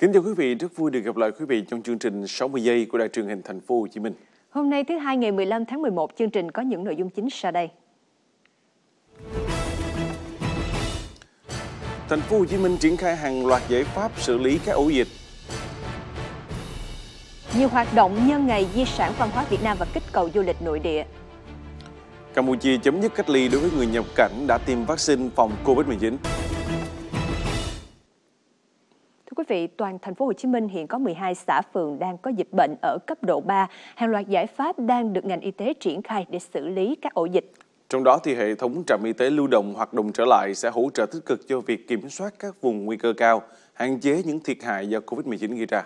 Kính chào quý vị, rất vui được gặp lại quý vị trong chương trình 60 giây của Đài truyền hình Thành phố Hồ Chí Minh. Hôm nay thứ hai ngày 15 tháng 11, chương trình có những nội dung chính sau đây. Thành phố Hồ Chí Minh triển khai hàng loạt giải pháp xử lý các ổ dịch. Nhiều hoạt động nhân ngày di sản văn hóa Việt Nam và kích cầu du lịch nội địa. Campuchia chấm dứt cách ly đối với người nhập cảnh đã tiêm vaccine phòng COVID-19. Vị, toàn thành phố Hồ Chí Minh hiện có 12 xã phường đang có dịch bệnh ở cấp độ 3. Hàng loạt giải pháp đang được ngành y tế triển khai để xử lý các ổ dịch. Trong đó thì hệ thống trạm y tế lưu động hoạt động trở lại sẽ hỗ trợ tích cực cho việc kiểm soát các vùng nguy cơ cao, hạn chế những thiệt hại do COVID-19 gây ra.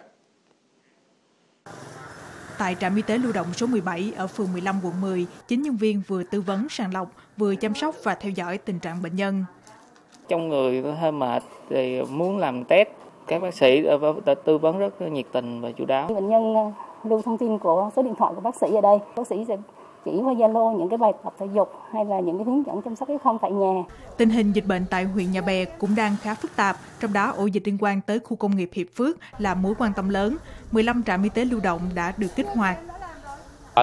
Tại trạm y tế lưu động số 17 ở phường 15 quận 10, chính nhân viên vừa tư vấn sàng lọc, vừa chăm sóc và theo dõi tình trạng bệnh nhân. Trong người hơi mệt thì muốn làm test, các bác sĩ đã tư vấn rất nhiệt tình và chú đáo. Bệnh nhân ờ, lưu thông tin của số điện thoại của bác sĩ ở đây. Bác sĩ sẽ chỉ qua Zalo những cái bài tập thể dục hay là những cái hướng dẫn chăm sóc F0 tại nhà. Tình hình dịch bệnh tại huyện Nhà Bè cũng đang khá phức tạp, trong đó ổ dịch liên quan tới khu công nghiệp Hiệp Phước là mối quan tâm lớn. 15 trạm y tế lưu động đã được kích hoạt.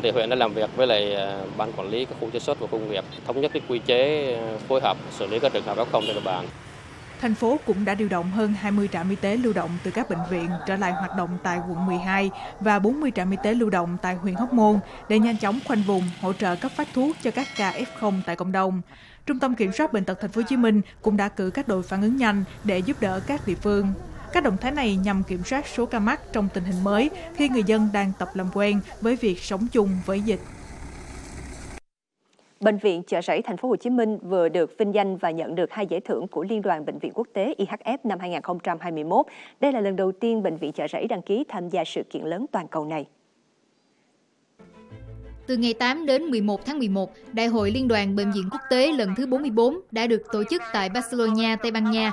Thì huyện đã làm việc với lại à, ban quản lý các khu chế xuất và công nghiệp thống nhất cái quy chế à, phối hợp xử lý các trường hợp F0 trên địa bàn. Thành phố cũng đã điều động hơn 20 trạm y tế lưu động từ các bệnh viện trở lại hoạt động tại quận 12 và 40 trạm y tế lưu động tại huyện Hóc Môn để nhanh chóng khoanh vùng, hỗ trợ cấp phát thuốc cho các ca F0 tại cộng đồng. Trung tâm Kiểm soát Bệnh tật Thành phố Hồ Chí Minh cũng đã cử các đội phản ứng nhanh để giúp đỡ các địa phương. Các động thái này nhằm kiểm soát số ca mắc trong tình hình mới khi người dân đang tập làm quen với việc sống chung với dịch. Bệnh viện Chợ Rẫy Thành phố Hồ Chí Minh vừa được vinh danh và nhận được hai giải thưởng của Liên đoàn Bệnh viện Quốc tế IHF năm 2021. Đây là lần đầu tiên bệnh viện Chợ Rẫy đăng ký tham gia sự kiện lớn toàn cầu này. Từ ngày 8 đến 11 tháng 11, Đại hội Liên đoàn Bệnh viện Quốc tế lần thứ 44 đã được tổ chức tại Barcelona, Tây Ban Nha.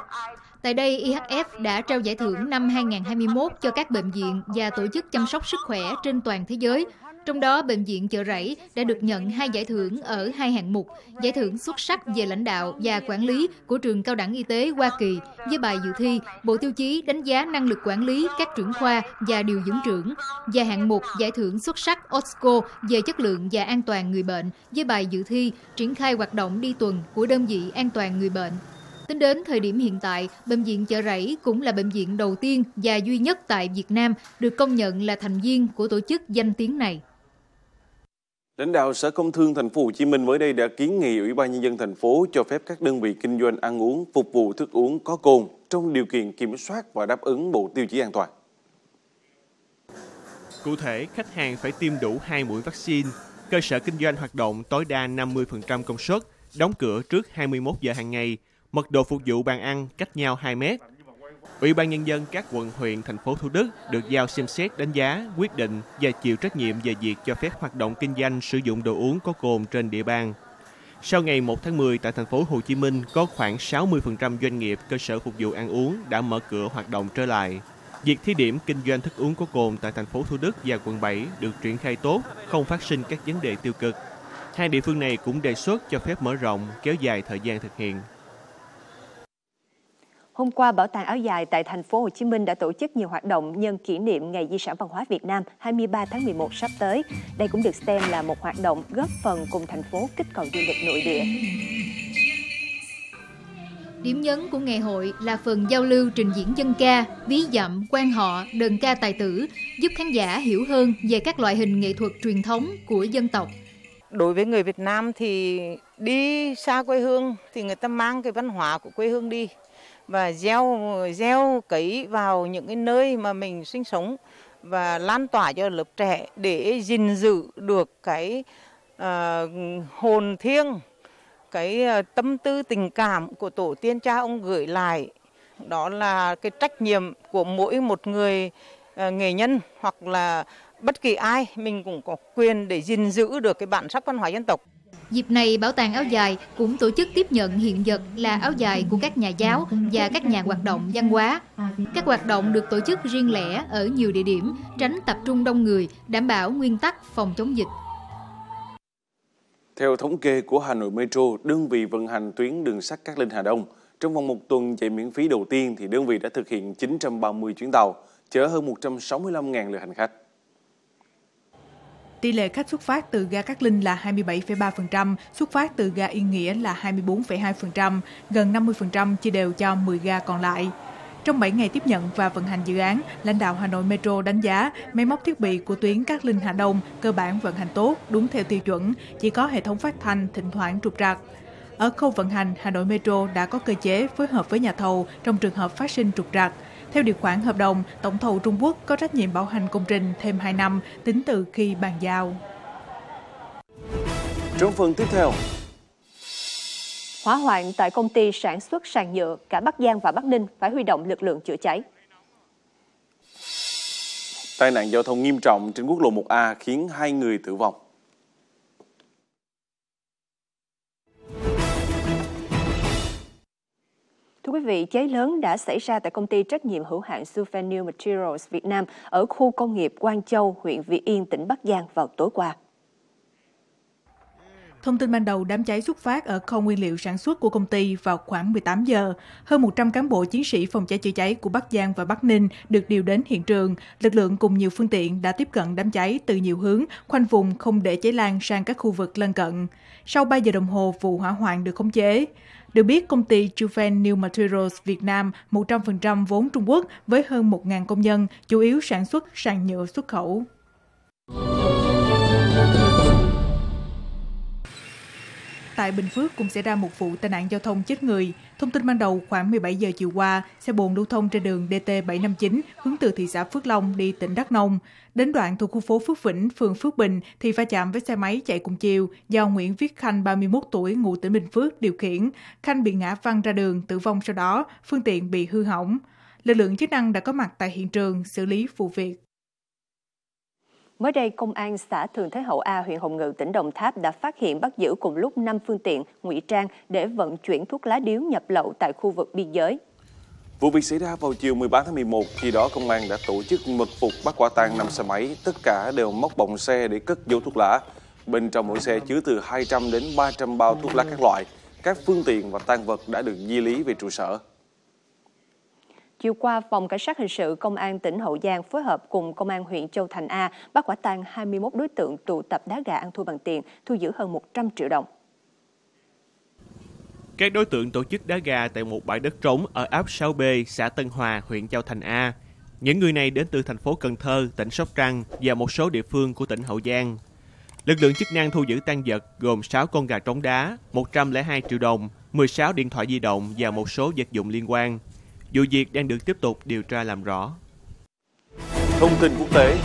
Tại đây, IHF đã trao giải thưởng năm 2021 cho các bệnh viện và tổ chức chăm sóc sức khỏe trên toàn thế giới trong đó, Bệnh viện Chợ Rẫy đã được nhận hai giải thưởng ở hai hạng mục, giải thưởng xuất sắc về lãnh đạo và quản lý của trường cao đẳng y tế Hoa Kỳ với bài dự thi Bộ tiêu chí đánh giá năng lực quản lý các trưởng khoa và điều dưỡng trưởng và hạng mục giải thưởng xuất sắc OSCO về chất lượng và an toàn người bệnh với bài dự thi triển khai hoạt động đi tuần của đơn vị an toàn người bệnh. Tính đến thời điểm hiện tại, Bệnh viện Chợ Rẫy cũng là bệnh viện đầu tiên và duy nhất tại Việt Nam được công nhận là thành viên của tổ chức danh tiếng này. Lãnh đạo Sở Công Thương Thành phố Hồ Chí Minh mới đây đã kiến nghị Ủy ban nhân dân thành phố cho phép các đơn vị kinh doanh ăn uống phục vụ thức uống có cồn trong điều kiện kiểm soát và đáp ứng bộ tiêu chí an toàn. Cụ thể, khách hàng phải tiêm đủ 2 mũi vaccine, cơ sở kinh doanh hoạt động tối đa 50% công suất, đóng cửa trước 21 giờ hàng ngày, mật độ phục vụ bàn ăn cách nhau 2 mét, Ủy ban Nhân dân các quận huyện thành phố Thủ Đức được giao xem xét đánh giá, quyết định và chịu trách nhiệm về việc cho phép hoạt động kinh doanh sử dụng đồ uống có cồn trên địa bàn. Sau ngày 1 tháng 10 tại thành phố Hồ Chí Minh có khoảng 60% doanh nghiệp cơ sở phục vụ ăn uống đã mở cửa hoạt động trở lại. Việc thí điểm kinh doanh thức uống có cồn tại thành phố Thủ Đức và quận 7 được triển khai tốt, không phát sinh các vấn đề tiêu cực. Hai địa phương này cũng đề xuất cho phép mở rộng, kéo dài thời gian thực hiện. Hôm qua, Bảo tàng áo dài tại thành phố Hồ Chí Minh đã tổ chức nhiều hoạt động nhân kỷ niệm Ngày Di sản văn hóa Việt Nam 23 tháng 11 sắp tới. Đây cũng được xem là một hoạt động góp phần cùng thành phố kích cầu du lịch nội địa. Điểm nhấn của ngày hội là phần giao lưu trình diễn dân ca, ví dặm, quan họ, đơn ca tài tử, giúp khán giả hiểu hơn về các loại hình nghệ thuật truyền thống của dân tộc. Đối với người Việt Nam thì đi xa quê hương thì người ta mang cái văn hóa của quê hương đi và gieo gieo cấy vào những cái nơi mà mình sinh sống và lan tỏa cho lớp trẻ để gìn giữ được cái uh, hồn thiêng cái ờ, tâm tư tình cảm của tổ tiên cha ông gửi lại. Đó là cái trách nhiệm của mỗi một người ờ, uh, nghề nhân hoặc là bất kỳ ai mình cũng có quyền để gìn giữ được cái bản sắc văn hóa dân tộc. Dịp này, Bảo tàng áo dài cũng tổ chức tiếp nhận hiện vật là áo dài của các nhà giáo và các nhà hoạt động văn hóa. Các hoạt động được tổ chức riêng lẻ ở nhiều địa điểm, tránh tập trung đông người, đảm bảo nguyên tắc phòng chống dịch. Theo thống kê của Hà Nội Metro, đơn vị vận hành tuyến đường sắt Cát Linh Hà Đông, trong vòng một tuần chạy miễn phí đầu tiên thì đơn vị đã thực hiện 930 chuyến tàu, chở hơn 165.000 lượt hành khách. Tỷ lệ khách xuất phát từ ga Cát Linh là 27,3%, xuất phát từ ga Yên Nghĩa là 24,2%, gần 50% chia đều cho 10 ga còn lại. Trong 7 ngày tiếp nhận và vận hành dự án, lãnh đạo Hà Nội Metro đánh giá máy móc thiết bị của tuyến Cát Linh Hà Đông cơ bản vận hành tốt, đúng theo tiêu chuẩn, chỉ có hệ thống phát thanh thỉnh thoảng trục trặc. Ở khâu vận hành, Hà Nội Metro đã có cơ chế phối hợp với nhà thầu trong trường hợp phát sinh trục trặc. Theo điều khoản hợp đồng, tổng thầu Trung Quốc có trách nhiệm bảo hành công trình thêm 2 năm tính từ khi bàn giao. Trong phần tiếp theo, Hỏa hoạn tại công ty sản xuất sàn nhựa, cả Bắc Giang và Bắc Ninh phải huy động lực lượng chữa cháy. tai nạn giao thông nghiêm trọng trên quốc lộ 1A khiến hai người tử vong. Quý vị, cháy lớn đã xảy ra tại công ty trách nhiệm hữu hạn Suvenil Materials Việt Nam ở khu công nghiệp Quang Châu, huyện Vị Yên, tỉnh Bắc Giang vào tối qua. Thông tin ban đầu đám cháy xuất phát ở kho nguyên liệu sản xuất của công ty vào khoảng 18 giờ. Hơn 100 cán bộ chiến sĩ phòng cháy chữa cháy của Bắc Giang và Bắc Ninh được điều đến hiện trường. Lực lượng cùng nhiều phương tiện đã tiếp cận đám cháy từ nhiều hướng, khoanh vùng không để cháy lan sang các khu vực lân cận. Sau 3 giờ đồng hồ, vụ hỏa hoạn được khống chế. Được biết, công ty Juven New Materials Việt Nam 100% vốn Trung Quốc với hơn 1.000 công nhân, chủ yếu sản xuất sàn nhựa xuất khẩu. Tại Bình Phước cũng xảy ra một vụ tai nạn giao thông chết người. Thông tin ban đầu khoảng 17 giờ chiều qua, xe bồn lưu thông trên đường DT759 hướng từ thị xã Phước Long đi tỉnh Đắk Nông. Đến đoạn thuộc khu phố Phước Vĩnh, phường Phước Bình thì va chạm với xe máy chạy cùng chiều do Nguyễn Viết Khanh 31 tuổi ngụ tỉnh Bình Phước điều khiển. Khanh bị ngã văng ra đường, tử vong sau đó, phương tiện bị hư hỏng. Lực lượng chức năng đã có mặt tại hiện trường xử lý vụ việc. Mới đây, Công an xã Thường Thế Hậu A, huyện Hồng Ngự, tỉnh Đồng Tháp đã phát hiện bắt giữ cùng lúc 5 phương tiện ngụy trang để vận chuyển thuốc lá điếu nhập lậu tại khu vực biên giới. Vụ việc xảy ra vào chiều 18 tháng 11, khi đó công an đã tổ chức mật phục bắt quả tang 5 xe máy, tất cả đều móc bọng xe để cất dấu thuốc lá. Bên trong mỗi xe chứa từ 200 đến 300 bao thuốc lá các loại. Các phương tiện và tang vật đã được di lý về trụ sở. Chiều qua, Phòng Cảnh sát Hình sự Công an tỉnh Hậu Giang phối hợp cùng Công an huyện Châu Thành A bắt quả tang 21 đối tượng tụ tập đá gà ăn thua bằng tiền, thu giữ hơn 100 triệu đồng. Các đối tượng tổ chức đá gà tại một bãi đất trống ở ấp 6B, xã Tân Hòa, huyện Châu Thành A. Những người này đến từ thành phố Cần Thơ, tỉnh Sóc Trăng và một số địa phương của tỉnh Hậu Giang. Lực lượng chức năng thu giữ tăng vật gồm 6 con gà trống đá, 102 triệu đồng, 16 điện thoại di động và một số vật dụng liên quan. Vụ việc đang được tiếp tục điều tra làm rõ. Thông tin quốc tế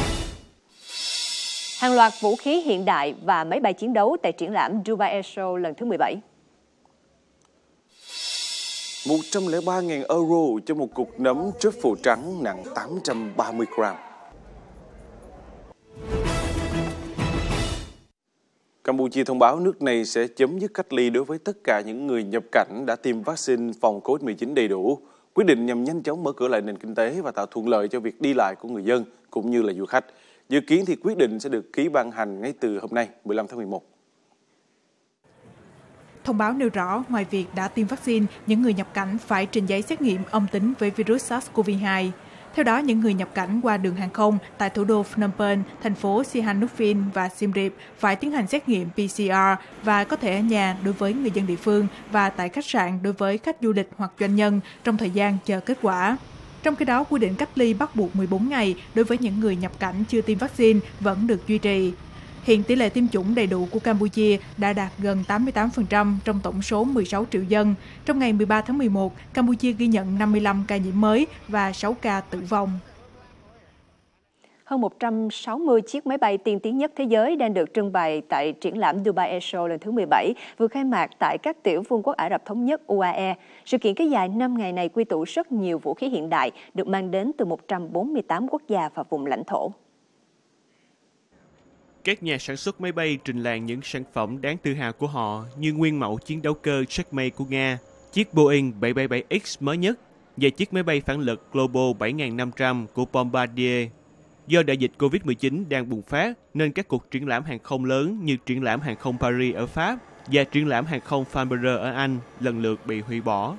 Hàng loạt vũ khí hiện đại và máy bay chiến đấu tại triển lãm Dubai Air Show lần thứ 17. 103.000 euro cho một cục nấm truffle trắng nặng 830 gram. Campuchia thông báo nước này sẽ chấm dứt cách ly đối với tất cả những người nhập cảnh đã tiêm vaccine phòng COVID-19 đầy đủ. Quyết định nhằm nhanh chóng mở cửa lại nền kinh tế và tạo thuận lợi cho việc đi lại của người dân cũng như là du khách. Dự kiến thì quyết định sẽ được ký ban hành ngay từ hôm nay, 15 tháng 11. Thông báo nêu rõ, ngoài việc đã tiêm vaccine, những người nhập cảnh phải trình giấy xét nghiệm âm tính với virus SARS-CoV-2. Theo đó, những người nhập cảnh qua đường hàng không tại thủ đô Phnom Penh, thành phố Sihanoukville và Siem Reap phải tiến hành xét nghiệm PCR và có thể ở nhà đối với người dân địa phương và tại khách sạn đối với khách du lịch hoặc doanh nhân trong thời gian chờ kết quả. Trong khi đó, quy định cách ly bắt buộc 14 ngày đối với những người nhập cảnh chưa tiêm vaccine vẫn được duy trì. Hiện tỷ lệ tiêm chủng đầy đủ của Campuchia đã đạt gần 88% trong tổng số 16 triệu dân. Trong ngày 13 tháng 11, Campuchia ghi nhận 55 ca nhiễm mới và 6 ca tử vong. Hơn 160 chiếc máy bay tiên tiến nhất thế giới đang được trưng bày tại triển lãm Dubai Air Show lần thứ 17 vừa khai mạc tại các tiểu vương quốc Ả Rập Thống Nhất UAE. Sự kiện kéo dài 5 ngày này quy tụ rất nhiều vũ khí hiện đại được mang đến từ 148 quốc gia và vùng lãnh thổ. Các nhà sản xuất máy bay trình làng những sản phẩm đáng tự hào của họ như nguyên mẫu chiến đấu cơ Checkmate của Nga, chiếc Boeing 777X mới nhất và chiếc máy bay phản lực Global 7500 của Bombardier. Do đại dịch COVID-19 đang bùng phát nên các cuộc triển lãm hàng không lớn như triển lãm hàng không Paris ở Pháp và triển lãm hàng không Farnborough ở Anh lần lượt bị hủy bỏ.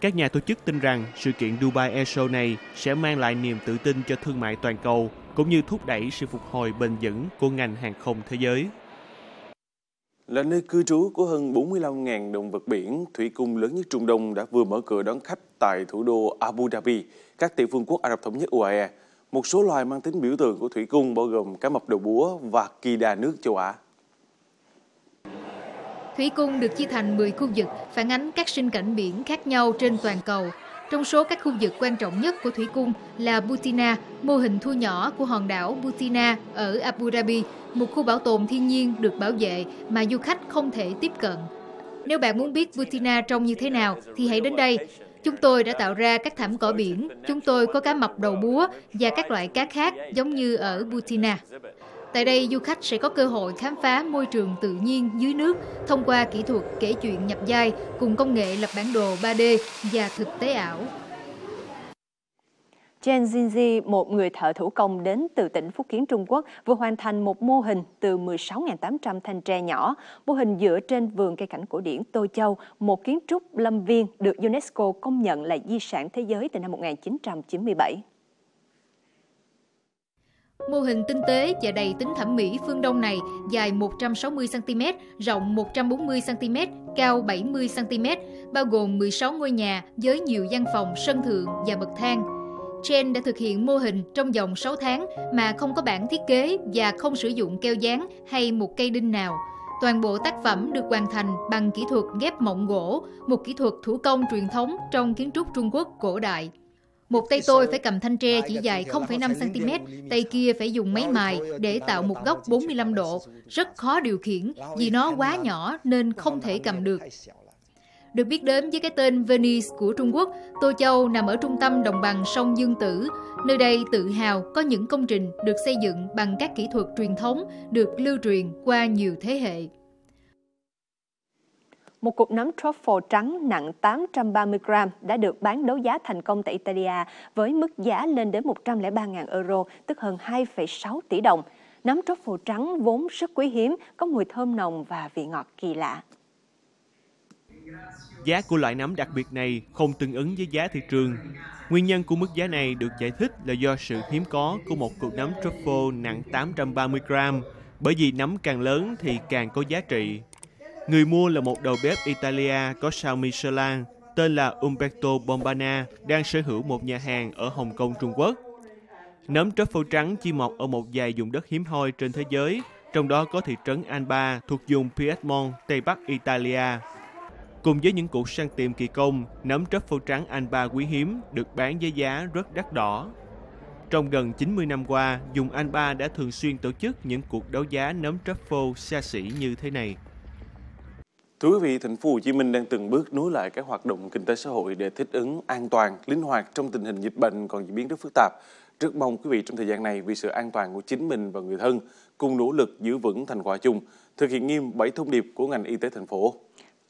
Các nhà tổ chức tin rằng sự kiện Dubai Air Show này sẽ mang lại niềm tự tin cho thương mại toàn cầu cũng như thúc đẩy sự phục hồi bền vững của ngành hàng không thế giới. Là nơi cư trú của hơn 45.000 động vật biển, thủy cung lớn nhất Trung Đông đã vừa mở cửa đón khách tại thủ đô Abu Dhabi, các tiểu vương quốc Ả Rập Thống Nhất UAE. Một số loài mang tính biểu tượng của thủy cung bao gồm cá mập đầu búa và kỳ đà nước châu Á. Thủy cung được chia thành 10 khu vực phản ánh các sinh cảnh biển khác nhau trên toàn cầu. Trong số các khu vực quan trọng nhất của thủy cung là Butina, mô hình thu nhỏ của hòn đảo Butina ở Abu Dhabi, một khu bảo tồn thiên nhiên được bảo vệ mà du khách không thể tiếp cận. Nếu bạn muốn biết Butina trông như thế nào thì hãy đến đây. Chúng tôi đã tạo ra các thảm cỏ biển, chúng tôi có cá mập đầu búa và các loại cá khác giống như ở Butina. Tại đây, du khách sẽ có cơ hội khám phá môi trường tự nhiên dưới nước thông qua kỹ thuật kể chuyện nhập vai cùng công nghệ lập bản đồ 3D và thực tế ảo. Chen Jinji, một người thợ thủ công đến từ tỉnh Phúc Kiến Trung Quốc, vừa hoàn thành một mô hình từ 16.800 thanh tre nhỏ. Mô hình dựa trên vườn cây cảnh cổ điển Tô Châu, một kiến trúc lâm viên được UNESCO công nhận là di sản thế giới từ năm 1997. Mô hình tinh tế và đầy tính thẩm mỹ phương Đông này dài 160cm, rộng 140cm, cao 70cm, bao gồm 16 ngôi nhà với nhiều gian phòng, sân thượng và bậc thang. Chen đã thực hiện mô hình trong vòng 6 tháng mà không có bản thiết kế và không sử dụng keo dán hay một cây đinh nào. Toàn bộ tác phẩm được hoàn thành bằng kỹ thuật ghép mộng gỗ, một kỹ thuật thủ công truyền thống trong kiến trúc Trung Quốc cổ đại. Một tay tôi phải cầm thanh tre chỉ dài 0,5cm, tay kia phải dùng máy mài để tạo một góc 45 độ. Rất khó điều khiển vì nó quá nhỏ nên không thể cầm được. Được biết đến với cái tên Venice của Trung Quốc, Tô Châu nằm ở trung tâm đồng bằng sông Dương Tử. Nơi đây tự hào có những công trình được xây dựng bằng các kỹ thuật truyền thống được lưu truyền qua nhiều thế hệ. Một cục nấm truffle trắng nặng 830 gram đã được bán đấu giá thành công tại Italia với mức giá lên đến 103.000 euro, tức hơn 2,6 tỷ đồng. Nấm truffle trắng vốn rất quý hiếm, có mùi thơm nồng và vị ngọt kỳ lạ. Giá của loại nấm đặc biệt này không tương ứng với giá thị trường. Nguyên nhân của mức giá này được giải thích là do sự hiếm có của một cục nấm truffle nặng 830 gram, bởi vì nấm càng lớn thì càng có giá trị. Người mua là một đầu bếp Italia có sao Michelin, tên là Umberto Bombana, đang sở hữu một nhà hàng ở Hồng Kông, Trung Quốc. Nấm truffle trắng chỉ mọc ở một vài vùng đất hiếm hoi trên thế giới, trong đó có thị trấn Alba thuộc vùng Piedmont, Tây Bắc Italia. Cùng với những cuộc săn tìm kỳ công, nấm truffle trắng Alba quý hiếm được bán với giá rất đắt đỏ. Trong gần 90 năm qua, dùng Alba đã thường xuyên tổ chức những cuộc đấu giá nấm truffle xa xỉ như thế này. Thưa quý vị, thành phố Hồ Chí Minh đang từng bước nối lại các hoạt động kinh tế xã hội để thích ứng an toàn, linh hoạt trong tình hình dịch bệnh còn diễn biến rất phức tạp. Rất mong quý vị trong thời gian này vì sự an toàn của chính mình và người thân cùng nỗ lực giữ vững thành quả chung, thực hiện nghiêm 7 thông điệp của ngành y tế thành phố.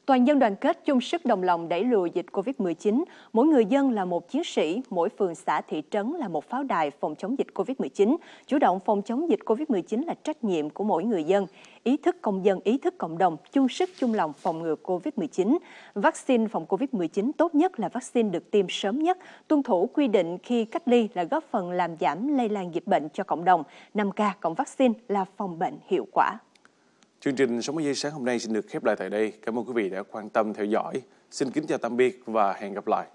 Toàn dân đoàn kết chung sức đồng lòng đẩy lùi dịch Covid-19. Mỗi người dân là một chiến sĩ, mỗi phường xã thị trấn là một pháo đài phòng chống dịch Covid-19. Chủ động phòng chống dịch Covid-19 là trách nhiệm của mỗi người dân. Ý thức công dân, ý thức cộng đồng, chung sức chung lòng phòng ngừa Covid-19. Vaccine phòng Covid-19 tốt nhất là vaccine được tiêm sớm nhất. Tuân thủ quy định khi cách ly là góp phần làm giảm lây lan dịch bệnh cho cộng đồng. 5K cộng vaccine là phòng bệnh hiệu quả. Chương trình 60 giây sáng hôm nay xin được khép lại tại đây. Cảm ơn quý vị đã quan tâm theo dõi. Xin kính chào tạm biệt và hẹn gặp lại.